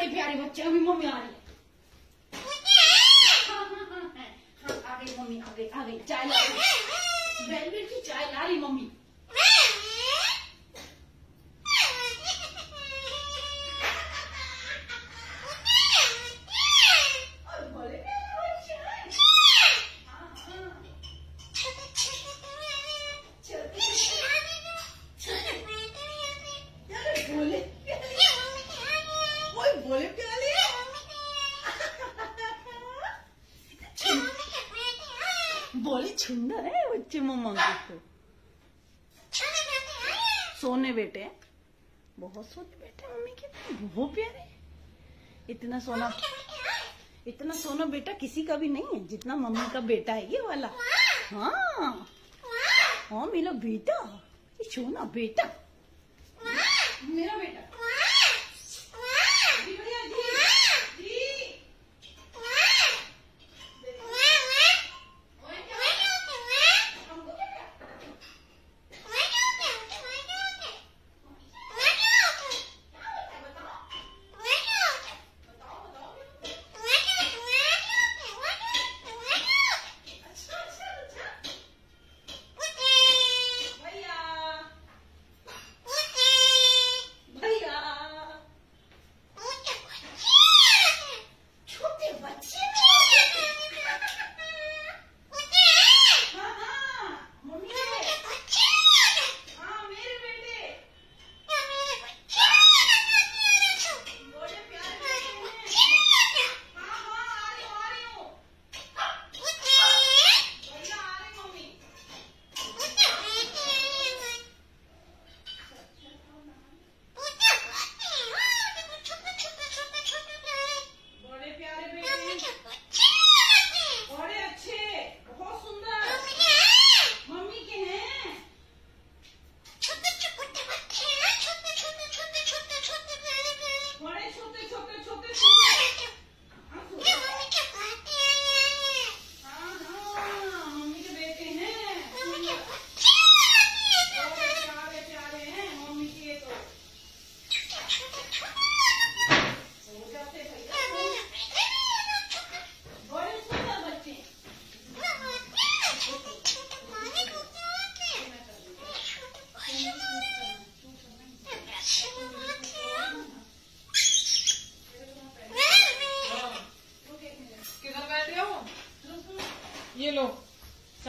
बड़े प्यारे बच्चे अभी मम्मी आ रही है हाँ, हाँ, हाँ, हाँ, आ गई मम्मी आ गई आ गई चाय ला रही वेलवेट की चाय ला रही मम्मी और बड़े प्यारे बच्चे हैं। हाँ, हाँ। चलते यार, बोले ओए बोले प्याले बोले सुंदर है बच्चे मम्मा को सोने बेटे बहुत सोने बेटे मम्मी के बहुत प्यारे इतना सोना इतना सोना बेटा किसी का भी नहीं है जितना मम्मी का बेटा है ये वाला। हाँ। हाँ मेरा बेटा। ये सोना बेटा। मेरा बेटा।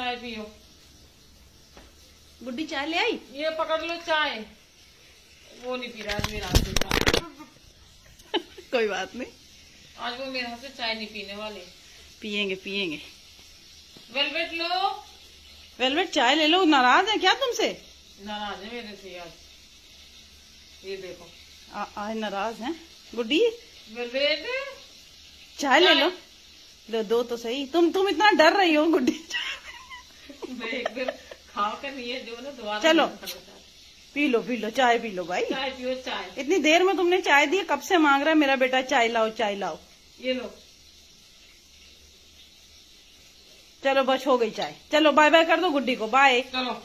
चाय पियो। गुड्डी चाय ले आई? ये पकड़ लो चाय। वो नहीं पी रहा आज मेरा हाथ से चाय। कोई बात नहीं। आज वो मेरे हाथ से चाय नहीं पीने वाले। पियेंगे पियेंगे। वेलवेट लो। वेलवेट चाय ले लो नाराज़ है क्या तुमसे? नाराज़ है मेरे से आज। ये देखो। आ- आज नाराज़ है। गुड्डी वेलवेट। चाय ले लो। दो दो तो सही। तुम तुम इतना डर रही हो गुड्डी मैं एक दिन खाओ कर नहीं है जो ना दोबारा चलो। पी लो पी लो चाय पी लो भाई। चाय पियो चाय। इतनी देर में तुमने चाय दी कब से मांग रहा है मेरा बेटा चाय लाओ चाय लाओ। ये लो। चलो बस हो गई चाय। चलो बाय बाय कर दो गुड्डी को बाय। चलो।